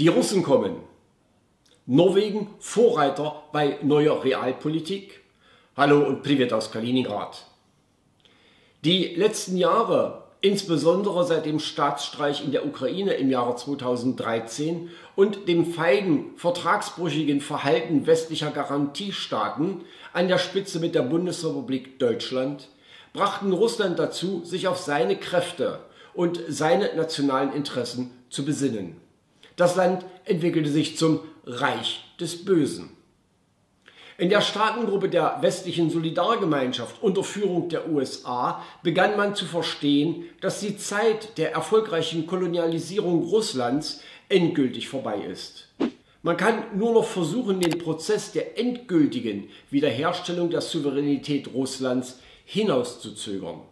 Die Russen kommen. Norwegen Vorreiter bei neuer Realpolitik. Hallo und Privet aus Kaliningrad. Die letzten Jahre, insbesondere seit dem Staatsstreich in der Ukraine im Jahre 2013 und dem feigen, vertragsbrüchigen Verhalten westlicher Garantiestaaten an der Spitze mit der Bundesrepublik Deutschland, brachten Russland dazu, sich auf seine Kräfte und seine nationalen Interessen zu besinnen. Das Land entwickelte sich zum Reich des Bösen. In der Staatengruppe der westlichen Solidargemeinschaft unter Führung der USA begann man zu verstehen, dass die Zeit der erfolgreichen Kolonialisierung Russlands endgültig vorbei ist. Man kann nur noch versuchen, den Prozess der endgültigen Wiederherstellung der Souveränität Russlands hinauszuzögern.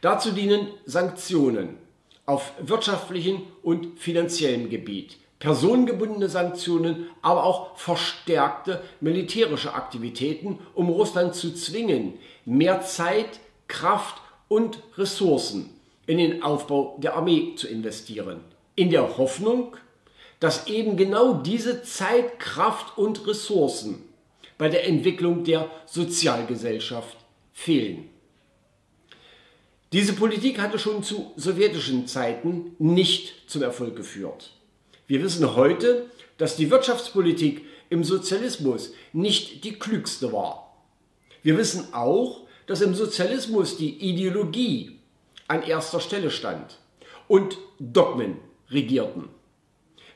Dazu dienen Sanktionen, auf wirtschaftlichem und finanziellem Gebiet, personengebundene Sanktionen, aber auch verstärkte militärische Aktivitäten, um Russland zu zwingen, mehr Zeit, Kraft und Ressourcen in den Aufbau der Armee zu investieren, in der Hoffnung, dass eben genau diese Zeit, Kraft und Ressourcen bei der Entwicklung der Sozialgesellschaft fehlen. Diese Politik hatte schon zu sowjetischen Zeiten nicht zum Erfolg geführt. Wir wissen heute, dass die Wirtschaftspolitik im Sozialismus nicht die klügste war. Wir wissen auch, dass im Sozialismus die Ideologie an erster Stelle stand und Dogmen regierten.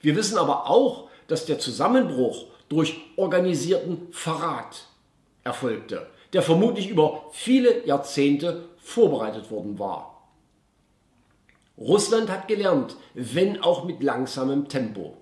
Wir wissen aber auch, dass der Zusammenbruch durch organisierten Verrat erfolgte, der vermutlich über viele Jahrzehnte vorbereitet worden war. Russland hat gelernt, wenn auch mit langsamem Tempo.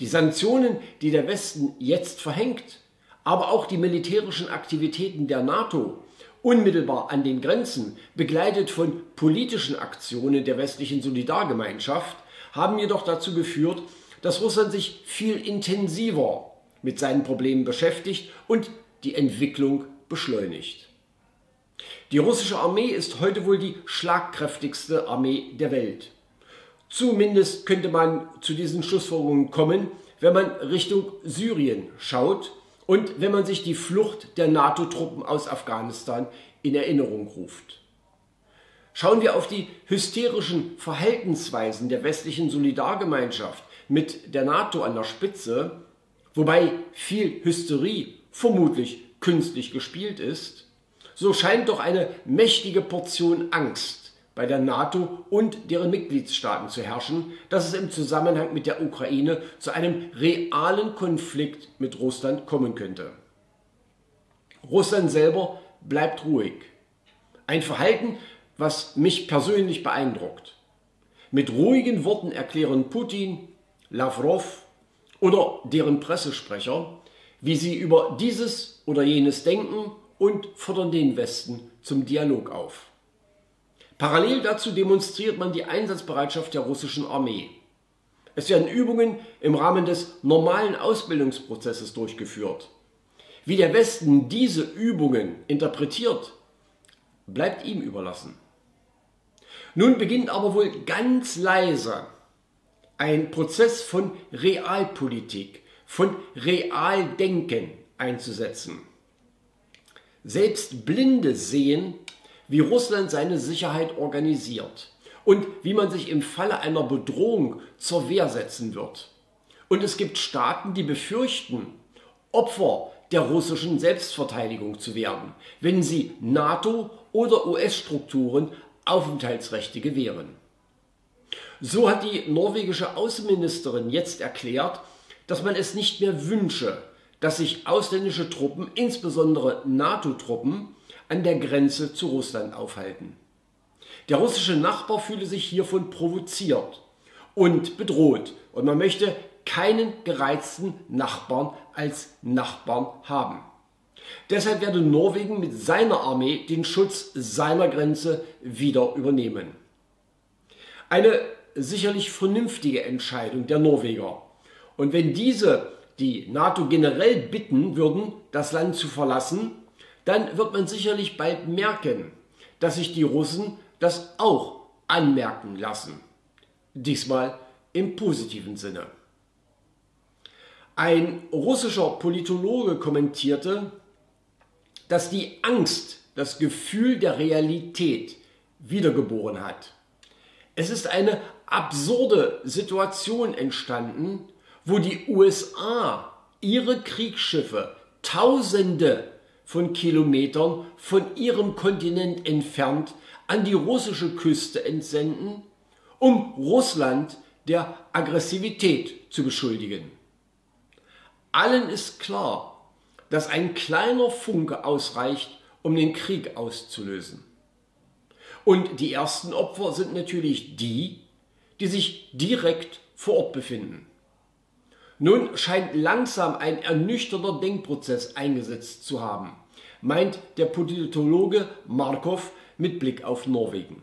Die Sanktionen, die der Westen jetzt verhängt, aber auch die militärischen Aktivitäten der NATO unmittelbar an den Grenzen, begleitet von politischen Aktionen der westlichen Solidargemeinschaft, haben jedoch dazu geführt, dass Russland sich viel intensiver mit seinen Problemen beschäftigt und die Entwicklung beschleunigt. Die russische Armee ist heute wohl die schlagkräftigste Armee der Welt. Zumindest könnte man zu diesen Schlussfolgerungen kommen, wenn man Richtung Syrien schaut und wenn man sich die Flucht der NATO-Truppen aus Afghanistan in Erinnerung ruft. Schauen wir auf die hysterischen Verhaltensweisen der westlichen Solidargemeinschaft mit der NATO an der Spitze, wobei viel Hysterie vermutlich künstlich gespielt ist, so scheint doch eine mächtige Portion Angst bei der NATO und deren Mitgliedstaaten zu herrschen, dass es im Zusammenhang mit der Ukraine zu einem realen Konflikt mit Russland kommen könnte. Russland selber bleibt ruhig. Ein Verhalten, was mich persönlich beeindruckt. Mit ruhigen Worten erklären Putin, Lavrov oder deren Pressesprecher, wie sie über dieses oder jenes denken und fordern den Westen zum Dialog auf. Parallel dazu demonstriert man die Einsatzbereitschaft der russischen Armee. Es werden Übungen im Rahmen des normalen Ausbildungsprozesses durchgeführt. Wie der Westen diese Übungen interpretiert, bleibt ihm überlassen. Nun beginnt aber wohl ganz leise ein Prozess von Realpolitik, von Realdenken einzusetzen. Selbst Blinde sehen, wie Russland seine Sicherheit organisiert und wie man sich im Falle einer Bedrohung zur Wehr setzen wird. Und es gibt Staaten, die befürchten, Opfer der russischen Selbstverteidigung zu werden, wenn sie NATO oder US-Strukturen Aufenthaltsrechte gewähren. So hat die norwegische Außenministerin jetzt erklärt, dass man es nicht mehr wünsche, dass sich ausländische Truppen, insbesondere NATO-Truppen, an der Grenze zu Russland aufhalten. Der russische Nachbar fühle sich hiervon provoziert und bedroht und man möchte keinen gereizten Nachbarn als Nachbarn haben. Deshalb werde Norwegen mit seiner Armee den Schutz seiner Grenze wieder übernehmen. Eine sicherlich vernünftige Entscheidung der Norweger. Und wenn diese die NATO generell bitten würden, das Land zu verlassen, dann wird man sicherlich bald merken, dass sich die Russen das auch anmerken lassen. Diesmal im positiven Sinne. Ein russischer Politologe kommentierte, dass die Angst das Gefühl der Realität wiedergeboren hat. Es ist eine absurde Situation entstanden, wo die USA ihre Kriegsschiffe Tausende von Kilometern von ihrem Kontinent entfernt an die russische Küste entsenden, um Russland der Aggressivität zu beschuldigen. Allen ist klar, dass ein kleiner Funke ausreicht, um den Krieg auszulösen. Und die ersten Opfer sind natürlich die, die sich direkt vor Ort befinden. Nun scheint langsam ein ernüchternder Denkprozess eingesetzt zu haben, meint der Politologe Markov mit Blick auf Norwegen.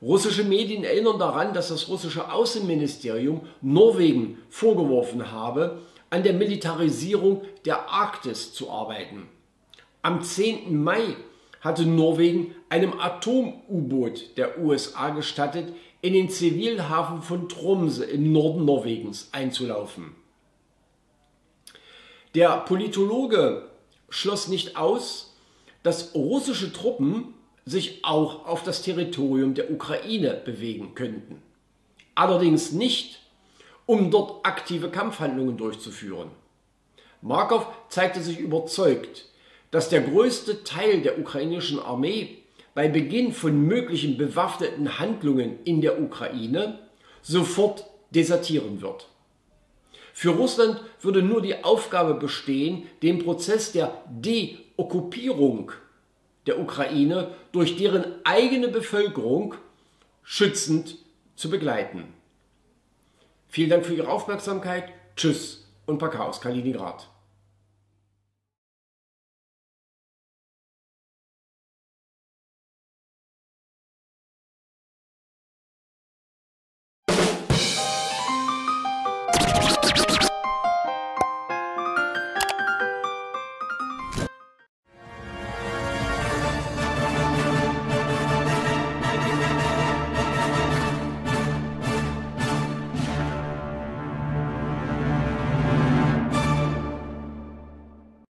Russische Medien erinnern daran, dass das russische Außenministerium Norwegen vorgeworfen habe, an der Militarisierung der Arktis zu arbeiten. Am 10. Mai hatte Norwegen einem Atom-U-Boot der USA gestattet, in den Zivilhafen von Tromsø im Norden Norwegens einzulaufen. Der Politologe schloss nicht aus, dass russische Truppen sich auch auf das Territorium der Ukraine bewegen könnten. Allerdings nicht, um dort aktive Kampfhandlungen durchzuführen. Markov zeigte sich überzeugt, dass der größte Teil der ukrainischen Armee bei Beginn von möglichen bewaffneten Handlungen in der Ukraine sofort desertieren wird. Für Russland würde nur die Aufgabe bestehen, den Prozess der Deokkupierung der Ukraine durch deren eigene Bevölkerung schützend zu begleiten. Vielen Dank für Ihre Aufmerksamkeit. Tschüss und Paka Kaliningrad.